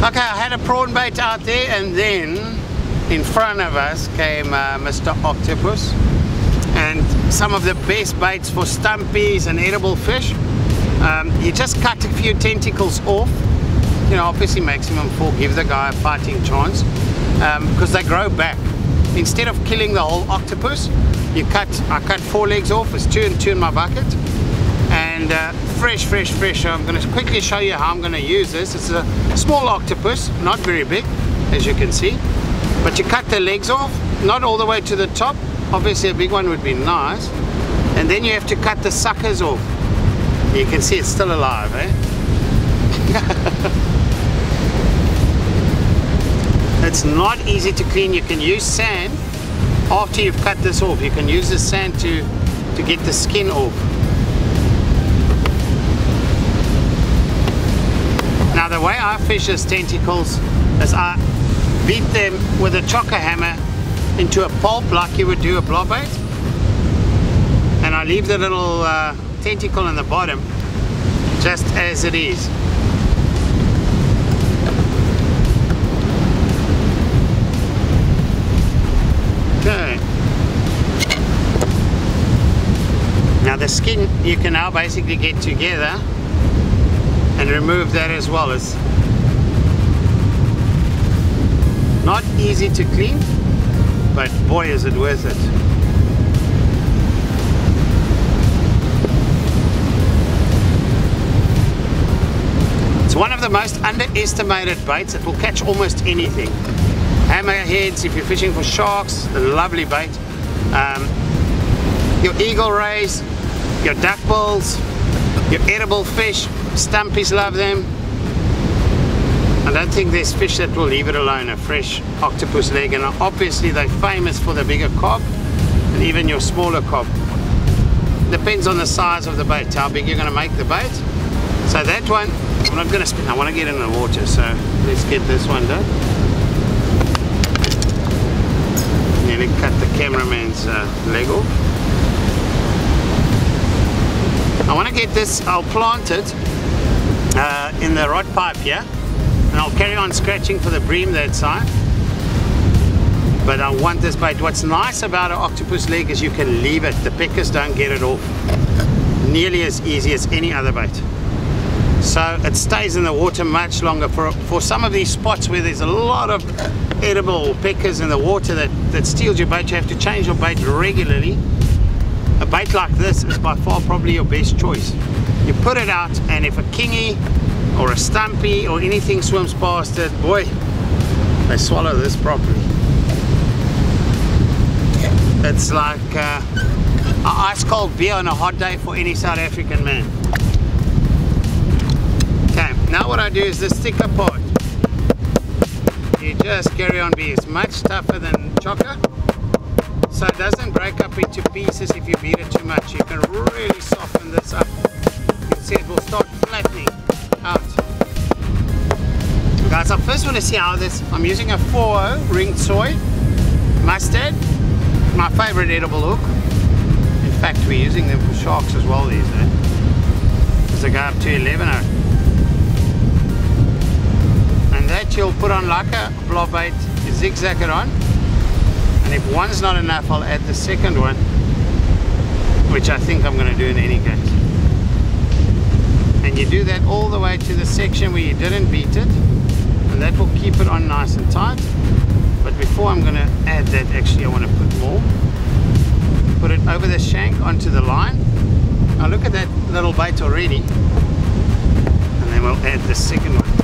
had a prawn bait out there and then in front of us came uh, Mr. Octopus and some of the best baits for stumpies and edible fish. Um, you just cut a few tentacles off, you know, obviously maximum four, give the guy a fighting chance because um, they grow back. Instead of killing the whole octopus, you cut, I cut four legs off, it's two and two in my bucket and uh, fresh, fresh, fresh. I'm going to quickly show you how I'm going to use this. It's a small octopus, not very big, as you can see. But you cut the legs off, not all the way to the top. Obviously a big one would be nice. And then you have to cut the suckers off. You can see it's still alive, eh? it's not easy to clean. You can use sand after you've cut this off. You can use the sand to, to get the skin off. The way I fish his tentacles as I beat them with a chokka hammer into a pulp like you would do a blobbait and I leave the little uh, tentacle in the bottom just as it is. Okay. Now the skin you can now basically get together and remove that as well. It's not easy to clean, but boy is it worth it. It's one of the most underestimated baits. It will catch almost anything. Hammerheads, if you're fishing for sharks, a lovely bait. Um, your eagle rays, your duckbills, your edible fish, stumpies love them. I don't think there's fish that will leave it alone, a fresh octopus leg. And obviously they're famous for the bigger cob and even your smaller cob. Depends on the size of the bait, how big you're going to make the bait. So that one, I'm not going to spin, I want to get in the water. So let's get this one done. Nearly cut the cameraman's uh, leg off. I want to get this, I'll plant it uh, in the rod pipe here and I'll carry on scratching for the bream that side. But I want this bait. What's nice about an octopus leg is you can leave it, the pickers don't get it off nearly as easy as any other bait so it stays in the water much longer. For, for some of these spots where there's a lot of edible pickers in the water that, that steals your bait you have to change your bait regularly. A bait like this is by far probably your best choice. You put it out and if a kingy or a stumpy or anything swims past it, boy, they swallow this properly. It's like uh, an ice cold beer on a hot day for any South African man. Okay, now what I do is the sticker part. You just carry on being much tougher than chokka so it doesn't break up into pieces if you beat it too much. You can I first want to see how this, I'm using a 4 ringed soy Mustad, my favorite edible hook. In fact, we're using them for sharks as well these days. Because they go up to 11 And that you'll put on like a blob bait, zigzag it on. And if one's not enough I'll add the second one which I think I'm going to do in any case. And you do that all the way to the section where you didn't beat it that will keep it on nice and tight. But before I'm going to add that actually I want to put more. Put it over the shank onto the line. Now look at that little bait already. And then we'll add the second one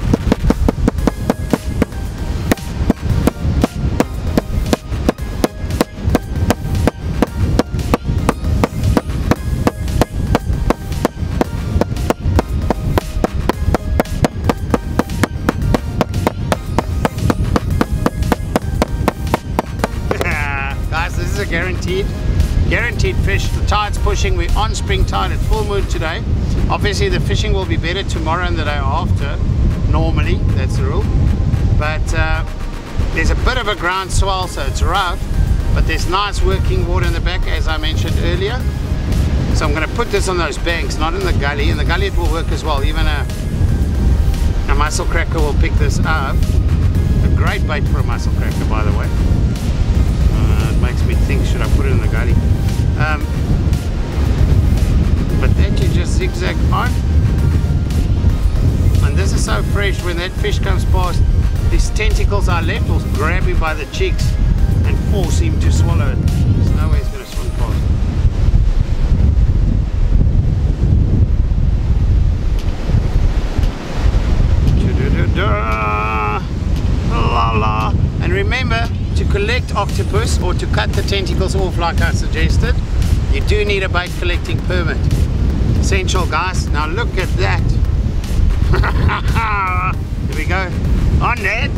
guaranteed guaranteed fish. The tide's pushing. We're on spring tide at full moon today. Obviously the fishing will be better tomorrow and the day after normally that's the rule. But uh, there's a bit of a ground swell so it's rough but there's nice working water in the back as I mentioned earlier. So I'm going to put this on those banks not in the gully in the gully it will work as well. Even a, a mussel cracker will pick this up. A great bait for a mussel cracker, by the way. Me think, should I put it in the gully? Um, but that you just zigzag on. And this is so fresh when that fish comes past, these tentacles are left will grab him by the cheeks and force him to swallow it. There's no way he's going to swim past. La la. And remember to collect octopus or to cut the tentacles off like I suggested, you do need a bait collecting permit. Essential guys. Now look at that. Here we go. On that.